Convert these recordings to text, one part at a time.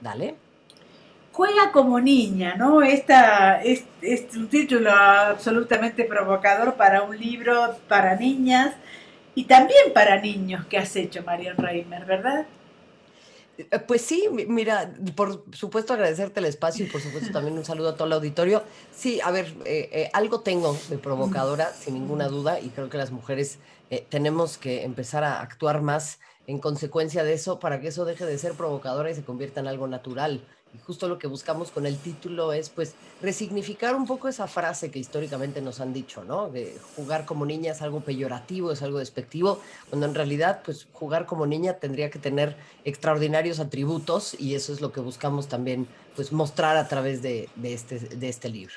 Dale. Juega como niña, ¿no? Esta es, es un título absolutamente provocador para un libro para niñas y también para niños que has hecho, Marian Reimer, ¿verdad? Eh, pues sí, mira, por supuesto agradecerte el espacio y por supuesto también un saludo a todo el auditorio. Sí, a ver, eh, eh, algo tengo de provocadora, sin ninguna duda, y creo que las mujeres tenemos que empezar a actuar más en consecuencia de eso para que eso deje de ser provocadora y se convierta en algo natural justo lo que buscamos con el título es pues resignificar un poco esa frase que históricamente nos han dicho, ¿no? De jugar como niña es algo peyorativo, es algo despectivo, cuando en realidad pues jugar como niña tendría que tener extraordinarios atributos y eso es lo que buscamos también pues mostrar a través de, este, de este libro.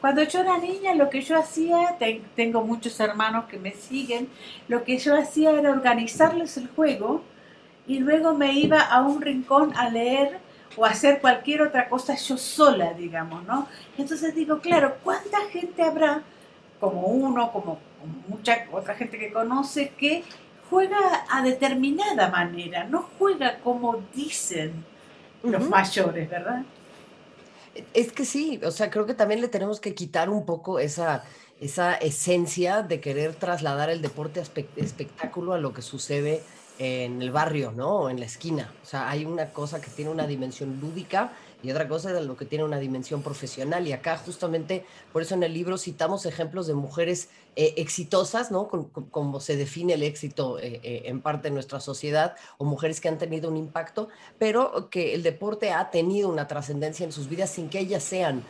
Cuando yo era niña, lo que yo hacía, tengo muchos hermanos que me siguen, lo que yo hacía era organizarles el juego y luego me iba a un rincón a leer o hacer cualquier otra cosa yo sola, digamos, ¿no? Entonces digo, claro, ¿cuánta gente habrá, como uno, como, mucha otra gente que conoce, que juega a determinada manera, no juega como dicen los mayores, ¿verdad? Es que sí, o sea, creo que también le tenemos que quitar un poco esa, esa esencia de querer trasladar el deporte espectáculo a lo que sucede en el barrio, ¿no? O en la esquina. O sea, hay una cosa que tiene una dimensión lúdica y otra cosa es lo que tiene una dimensión profesional. Y acá justamente, por eso en el libro citamos ejemplos de mujeres eh, exitosas, ¿no? Como se define el éxito eh, eh, en parte de nuestra sociedad, o mujeres que han tenido un impacto, pero que el deporte ha tenido una trascendencia en sus vidas sin que ellas sean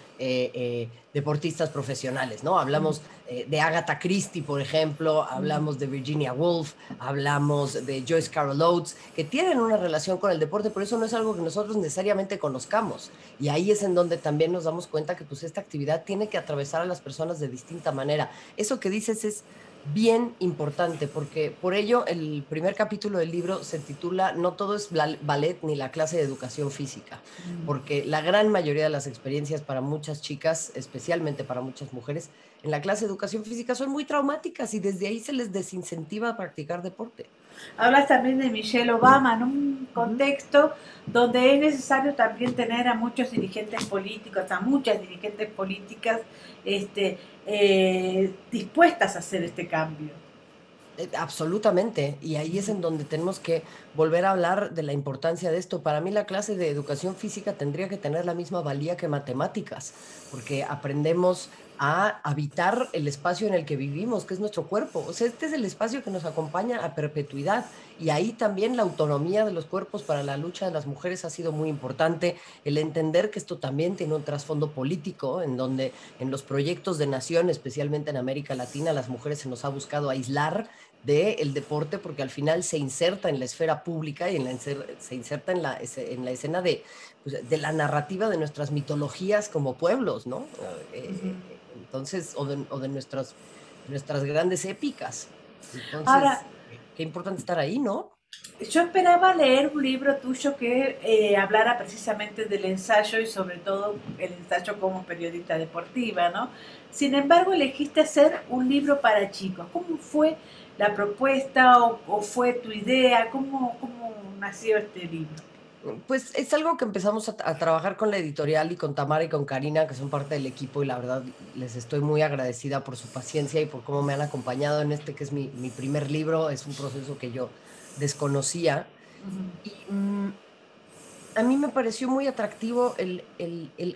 deportistas profesionales, ¿no? Hablamos de Agatha Christie, por ejemplo, hablamos de Virginia Woolf, hablamos de Joyce Carol Oates, que tienen una relación con el deporte, pero eso no es algo que nosotros necesariamente conozcamos. Y ahí es en donde también nos damos cuenta que pues esta actividad tiene que atravesar a las personas de distinta manera. Eso que dices es bien importante, porque por ello el primer capítulo del libro se titula No todo es ballet ni la clase de educación física, mm. porque la gran mayoría de las experiencias para muchas chicas, especialmente para muchas mujeres, en la clase de educación física son muy traumáticas y desde ahí se les desincentiva a practicar deporte. Hablas también de Michelle Obama en un contexto donde es necesario también tener a muchos dirigentes políticos, a muchas dirigentes políticas este, eh, dispuestas a hacer este cambio. Eh, absolutamente, y ahí es en donde tenemos que volver a hablar de la importancia de esto. Para mí la clase de educación física tendría que tener la misma valía que matemáticas, porque aprendemos a habitar el espacio en el que vivimos, que es nuestro cuerpo. O sea, este es el espacio que nos acompaña a perpetuidad y ahí también la autonomía de los cuerpos para la lucha de las mujeres ha sido muy importante, el entender que esto también tiene un trasfondo político, en donde en los proyectos de nación, especialmente en América Latina, las mujeres se nos ha buscado aislar del deporte porque al final se inserta en la esfera pública y en la, se inserta en la, en la escena de, pues, de la narrativa de nuestras mitologías como pueblos, ¿no? Eh, entonces, o de, o de nuestras, nuestras grandes épicas. Entonces, qué importante estar ahí, ¿no? Yo esperaba leer un libro tuyo que eh, hablara precisamente del ensayo y sobre todo el ensayo como periodista deportiva, ¿no? Sin embargo, elegiste hacer un libro para chicos. ¿Cómo fue la propuesta o, fue tu idea? ¿Cómo, ¿Cómo nació este libro? Pues es algo que empezamos a, trabajar con la editorial y con Tamara y con Karina, que son parte del equipo, y la verdad les estoy muy agradecida por su paciencia y por cómo me han acompañado en este que es mi, primer libro. Es un proceso que yo desconocía. Y mm, a mí me pareció muy atractivo el,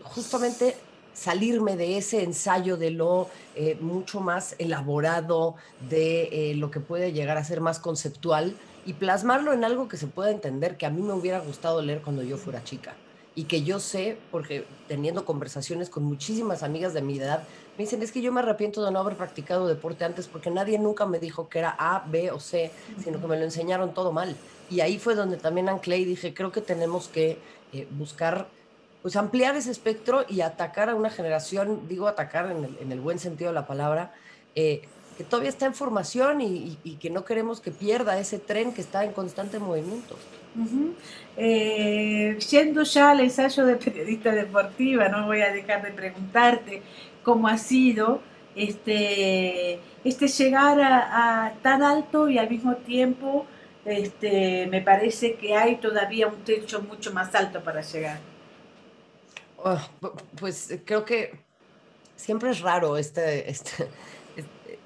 justamente salirme de ese ensayo de lo eh, mucho más elaborado, de eh, lo que puede llegar a ser más conceptual y plasmarlo en algo que se pueda entender, que a mí me hubiera gustado leer cuando yo fuera chica. Y que yo sé, porque teniendo conversaciones con muchísimas amigas de mi edad, me dicen, es que yo me arrepiento de no haber practicado deporte antes porque nadie nunca me dijo que era A, B o C, sino que me lo enseñaron todo mal. Y ahí fue donde también anclé y dije, creo que tenemos que eh, buscar, pues ampliar ese espectro y atacar a una generación, digo atacar en el, en el buen sentido de la palabra, eh, que todavía está en formación y, que no queremos que pierda ese tren que está en constante movimiento. Eh, yendo ya al ensayo de periodista deportiva, no voy a dejar de preguntarte cómo ha sido este, este llegar a, tan alto y al mismo tiempo este, me parece que hay todavía un techo mucho más alto para llegar. Oh, pues creo que siempre es raro este, este, este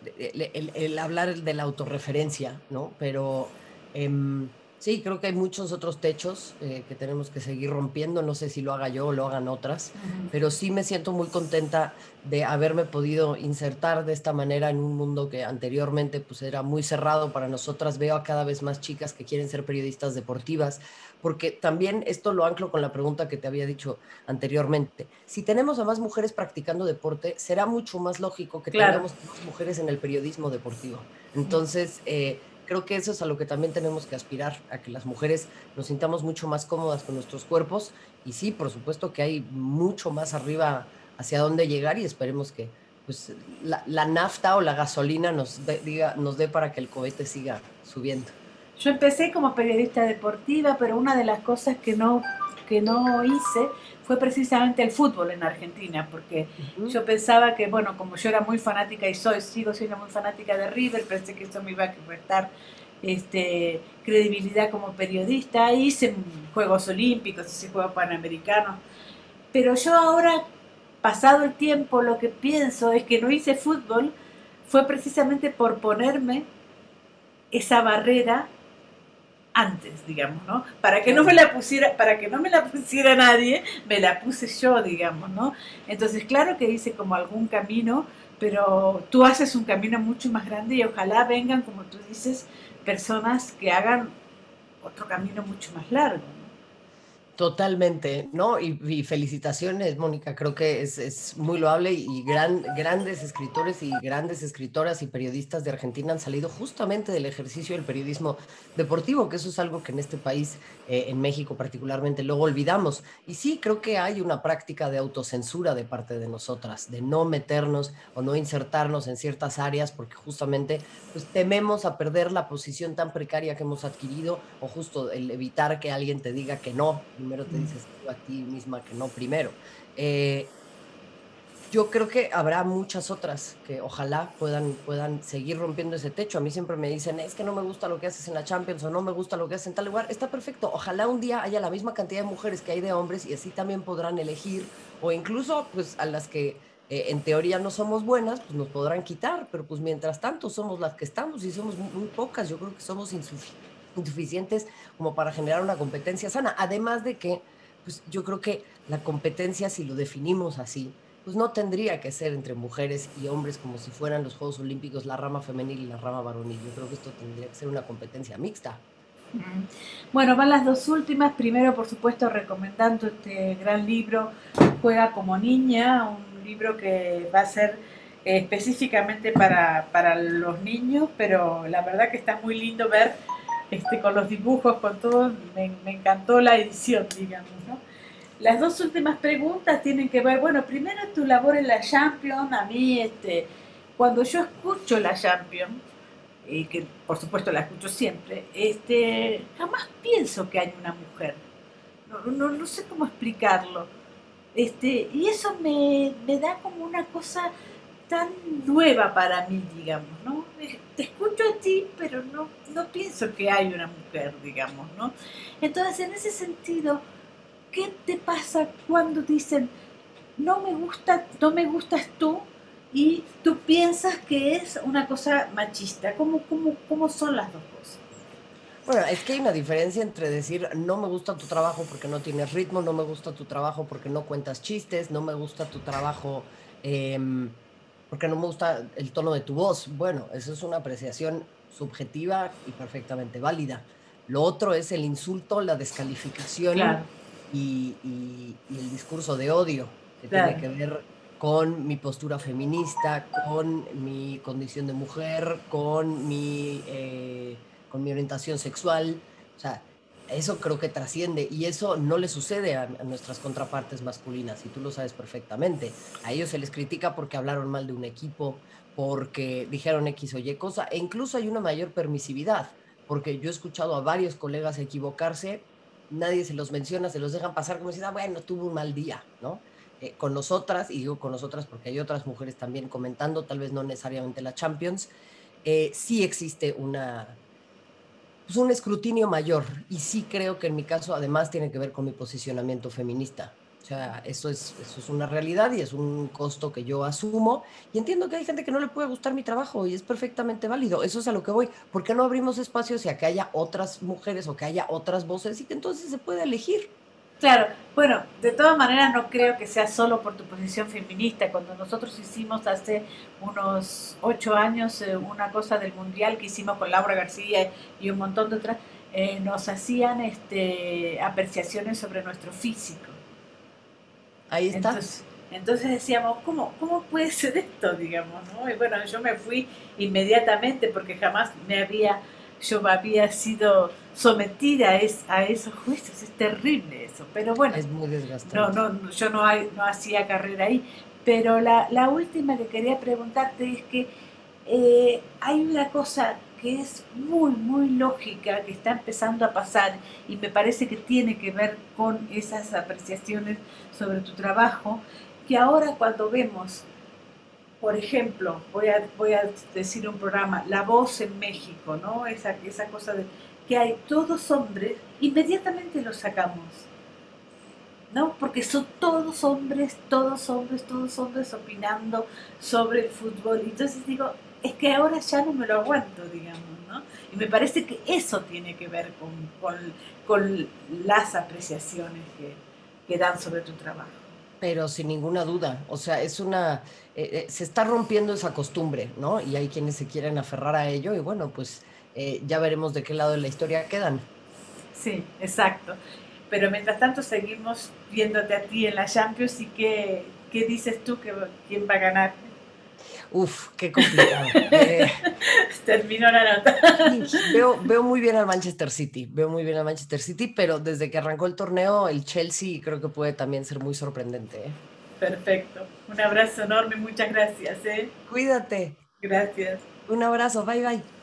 el, hablar de la autorreferencia, ¿no? Pero em, Sí, creo que hay muchos otros techos eh, que tenemos que seguir rompiendo. No sé si lo haga yo o lo hagan otras, pero sí me siento muy contenta de haberme podido insertar de esta manera en un mundo que anteriormente pues era muy cerrado para nosotras. Veo a cada vez más chicas que quieren ser periodistas deportivas, porque también esto lo anclo con la pregunta que te había dicho anteriormente. Si tenemos a más mujeres practicando deporte, será mucho más lógico que tengamos más mujeres en el periodismo deportivo. Entonces, eh, creo que eso es a lo que también tenemos que aspirar, a que las mujeres nos sintamos mucho más cómodas con nuestros cuerpos. Y sí, por supuesto que hay mucho más arriba hacia dónde llegar y esperemos que pues, la, nafta o la gasolina nos, diga, nos dé para que el cohete siga subiendo. Yo empecé como periodista deportiva, pero una de las cosas que no, que no hice fue precisamente el fútbol en Argentina, porque yo pensaba que, bueno, como yo era muy fanática y soy, sigo siendo muy fanática de River, pensé que eso me iba a restar este, credibilidad como periodista, hice Juegos Olímpicos, hice Juegos Panamericanos, pero yo ahora, pasado el tiempo, lo que pienso es que no hice fútbol, fue precisamente por ponerme esa barrera antes, digamos, ¿no? Para que no me la pusiera, para que no me la pusiera nadie, me la puse yo, digamos, ¿no? Entonces, claro que hice como algún camino, pero tú haces un camino mucho más grande y ojalá vengan, como tú dices, personas que hagan otro camino mucho más largo. Totalmente, ¿no? Y, felicitaciones, Mónica, creo que es, muy loable y gran, grandes escritores y grandes escritoras y periodistas de Argentina han salido justamente del ejercicio del periodismo deportivo, que eso es algo que en este país, eh, en México particularmente, luego olvidamos. Y sí, creo que hay una práctica de autocensura de parte de nosotras, de no meternos o no insertarnos en ciertas áreas porque justamente pues, tememos a perder la posición tan precaria que hemos adquirido o justo el evitar que alguien te diga que no primero te dices a ti misma que no primero. Eh, yo creo que habrá muchas otras que ojalá puedan, puedan seguir rompiendo ese techo. A mí siempre me dicen, es que no me gusta lo que haces en la Champions o no me gusta lo que haces en tal lugar. Está perfecto. Ojalá un día haya la misma cantidad de mujeres que hay de hombres y así también podrán elegir o incluso pues a las que eh, en teoría no somos buenas, pues nos podrán quitar, pero pues mientras tanto somos las que estamos y somos muy pocas. Yo creo que somos insuficientes insuficientes como para generar una competencia sana. Además de que, pues yo creo que la competencia, si lo definimos así, pues no tendría que ser entre mujeres y hombres como si fueran los Juegos Olímpicos la rama femenil y la rama varonil. Yo creo que esto tendría que ser una competencia mixta. Bueno, van las dos últimas. Primero, por supuesto, recomendando este gran libro, Juega como niña, un libro que va a ser eh, específicamente para, para los niños, pero la verdad que está muy lindo ver este, con los dibujos, con todo, me, encantó la edición, digamos, ¿no? Las dos últimas preguntas tienen que ver, bueno, primero tu labor en la Champion, a mí, este, cuando yo escucho la Champion, y que por supuesto la escucho siempre, este, jamás pienso que hay una mujer. No, no, sé cómo explicarlo. Este, y eso me, me da como una cosa tan nueva para mí, digamos, ¿no? Te escucho a ti, pero no, no pienso que hay una mujer, digamos, ¿no? Entonces, en ese sentido, ¿qué te pasa cuando dicen, no me gusta, no me gustas tú, y tú piensas que es una cosa machista? ¿Cómo, cómo, cómo son las dos cosas? Bueno, es que hay una diferencia entre decir no me gusta tu trabajo porque no tienes ritmo, no me gusta tu trabajo porque no cuentas chistes, no me gusta tu trabajo eh, porque no me gusta el tono de tu voz. Bueno, eso es una apreciación subjetiva y perfectamente válida. Lo otro es el insulto, la descalificación y, el discurso de odio, que tiene que ver con mi postura feminista, con mi condición de mujer, con mi, eh, con mi orientación sexual. O sea, eso creo que trasciende y eso no le sucede a, nuestras contrapartes masculinas y tú lo sabes perfectamente. A ellos se les critica porque hablaron mal de un equipo, porque dijeron X o Y cosa e incluso hay una mayor permisividad porque yo he escuchado a varios colegas equivocarse, nadie se los menciona, se los dejan pasar como si, ah, bueno, tuvo un mal día, ¿no? Eh, con nosotras, y digo con nosotras porque hay otras mujeres también comentando, tal vez no necesariamente la Champions, eh, sí existe una, pues, un escrutinio mayor. Y sí creo que en mi caso además tiene que ver con mi posicionamiento feminista. O sea, eso es, eso es una realidad y es un costo que yo asumo. Y entiendo que hay gente que no le puede gustar mi trabajo y es perfectamente válido. Eso es a lo que voy. ¿Por qué no abrimos espacios y que haya otras mujeres o que haya otras voces y que entonces se pueda elegir? Claro, bueno, de todas maneras no creo que sea solo por tu posición feminista. Cuando nosotros hicimos hace unos ocho años eh, una cosa del mundial que hicimos con Laura García y un montón de otras, eh, nos hacían este, apreciaciones sobre nuestro físico. Ahí está. Entonces, decíamos, ¿cómo, ¿cómo puede ser esto? Digamos, ¿no? Y bueno, yo me fui inmediatamente porque jamás me había yo había sido sometida a, esos juicios, es terrible eso, pero bueno. Es muy desgastante. No, no, yo no, no hacía carrera ahí, pero la, la, última que quería preguntarte es que eh, hay una cosa que es muy, muy lógica, que está empezando a pasar y me parece que tiene que ver con esas apreciaciones sobre tu trabajo, que ahora cuando vemos por ejemplo, voy a, voy a decir un programa, La Voz en México, ¿no? Esa, esa cosa de que hay todos hombres, inmediatamente los sacamos, ¿no? Porque son todos hombres, todos hombres, todos hombres opinando sobre el fútbol. Entonces digo, es que ahora ya no me lo aguanto, digamos, ¿no? Y me parece que eso tiene que ver con, con, con las apreciaciones que, que dan sobre tu trabajo. Pero sin ninguna duda, o sea, es una, eh, eh, se está rompiendo esa costumbre, ¿no? Y hay quienes se quieren aferrar a ello y bueno, pues eh, ya veremos de qué lado de la historia quedan. Sí, exacto. Pero mientras tanto seguimos viéndote a ti en la Champions y qué, qué dices tú que quién va a ganar. Uf, qué complicado. Terminó la nota. veo, veo muy bien al Manchester City, veo muy bien al Manchester City, pero desde que arrancó el torneo, el Chelsea creo que puede también ser muy sorprendente. ¿eh? Perfecto. Un abrazo enorme, muchas gracias. ¿eh? Cuídate. Gracias. Un abrazo, bye bye.